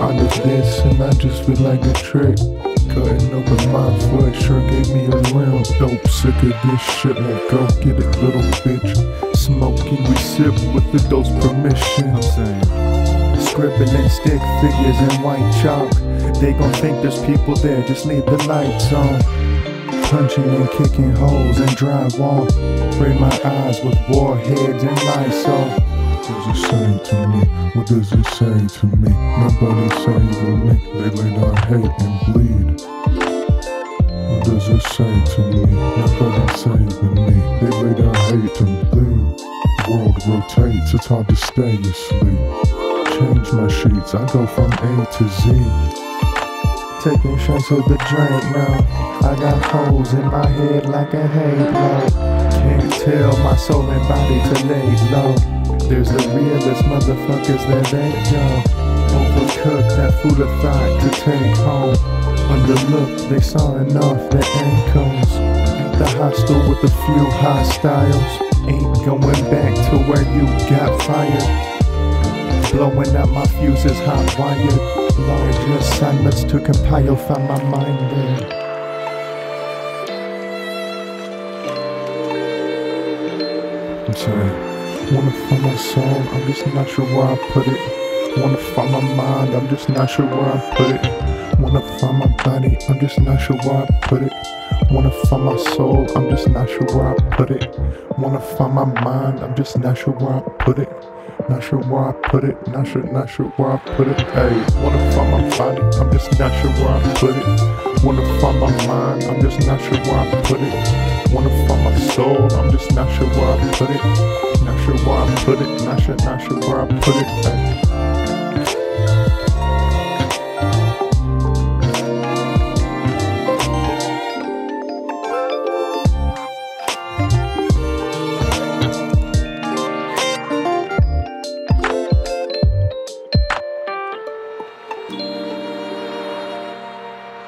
I just this and I just feel like a trick. Cutting open my foot, sure gave me a round. Dope, sick of this shit, Let go get it, little bitch. Smoking, we sip with the dose permission. I'm saying. Scribbling stick figures in white chalk. They gon' think there's people there, just leave the lights on. Punching and kicking holes in drywall. Spray my eyes with warheads and Lysol. What does it say to me? What does it say to me? Nobody saving me. They lay down hate and bleed. What does it say to me? Nobody saving me. They lay down hate and bleed. The World rotates, it's hard to stay asleep. Change my sheets, I go from A to Z. Taking shots with the drink now. I got holes in my head like a halo. Can't tell my soul and body to lay low. There's the realest motherfuckers that they go. Overcooked that food of thought to take home. Underlooked, they sawing off their ankles. At the hostel with a few hostiles. Ain't going back to where you got fired. Blowing out my fuses, hot wired. Large assignments to compile, find my mind there. I'm saying, wanna find my soul, I'm just not sure where I put it. Wanna find my mind, I'm just not sure where I put it. Wanna find my body, I'm just not sure where I put it. Find my soul, I'm just not sure where I put it. Wanna find my mind, I'm just not sure where I put it. Not sure where I put it, not sure, not sure where I put it. Hey, wanna find my body, I'm just not sure where I put it. Wanna find my mind, I'm just not sure where I put it. Wanna find my soul, I'm just not sure where I put it. Not sure where I put it, not sure, not sure where I put it. Hey.